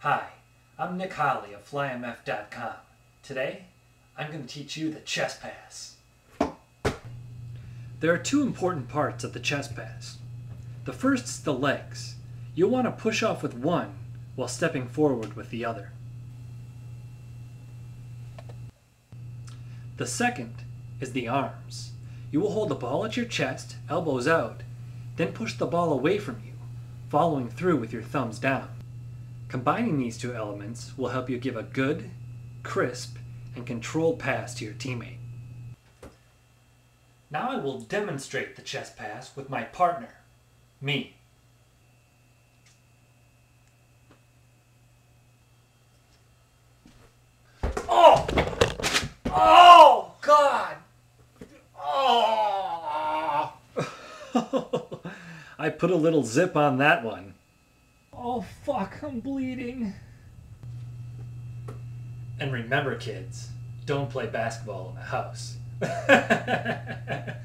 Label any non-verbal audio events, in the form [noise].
Hi, I'm Nick Holle of FlyMF.com. Today, I'm going to teach you the chest pass. There are two important parts of the chest pass. The first is the legs. You'll want to push off with one while stepping forward with the other. The second is the arms. You will hold the ball at your chest, elbows out, then push the ball away from you, following through with your thumbs down. Combining these two elements will help you give a good, crisp, and controlled pass to your teammate. Now I will demonstrate the chest pass with my partner, me. Oh! Oh, God! Oh! [laughs] I put a little zip on that one. Oh, fuck, I'm bleeding. And remember, kids, don't play basketball in the house. [laughs]